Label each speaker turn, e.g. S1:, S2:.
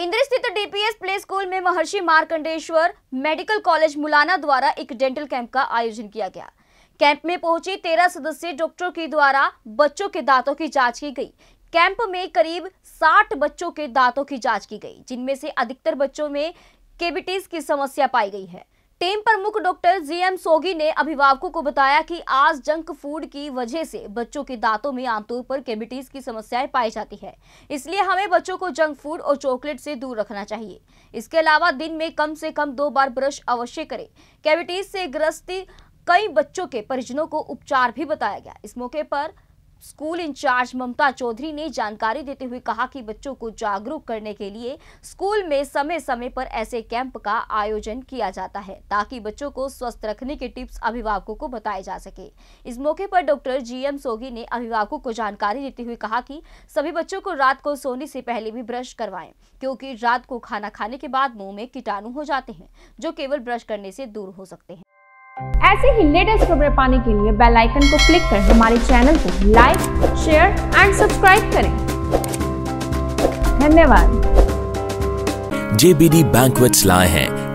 S1: इंद्र स्थित DPS play school में महर्षि Markandeshwar medical college Mullana द्वारा एक डेंटल कैंप का आयोजन किया गया। कैंप में पहुँची तेरह सदस्यीय डॉक्टरों के द्वारा बच्चों के दांतों की जाँच की गई। कैंप में करीब 60 बच्चों के दांतों की जाँच की गई, जिनमें से अधिकतर बच्चों में केविटीज की समस्या पाई गई है। टीम प्रमुख डॉक्टर जीएम सोगी ने अभिभावकों को बताया कि आज जंक फ़ूड की वजह से बच्चों के दांतों में आमतौर पर केविटीज की समस्याएँ पाई जाती है। इसलिए हमें बच्चों को जंक फ़ूड और चॉकलेट से दूर रखना चाहिए। इसके अलावा दिन में कम से कम दो बार ब्रश अवश्य करें। कैविटीज से ग्रस्त कई बच्चों के परिजनों को उपचार भी बताया गया। इस मौके पर स्कूल इंचार्ज ममता चौधरी ने जानकारी देते हुए कहा कि बच्चों को जागरूक करने के लिए स्कूल में समय समय पर ऐसे कैंप का आयोजन किया जाता है, ताकि बच्चों को स्वस्थ रखने के टिप्स अभिभावकों को बताए जा सके। इस मौके पर डॉक्टर जीएम सोगी ने अभिभावकों को जानकारी देते हुए कहा कि सभी बच्चों को रात को सोने से पहले भी ब्रश करवाएँ, क्योंकि रात को खाना खाने के बाद मुँह में कीटाणु हो जाते हैं, जो केवल ब्रश करने से दूर हो सकते हैं।
S2: ऐसे ही लेटेस्ट खबरें पाने के लिए बेल आइकन को क्लिक कर हमारे चैनल को लाइक, शेयर एंड सब्सक्राइब करें। धन्यवाद।
S3: जेबीडी बैंकवेट्स लाए हैं।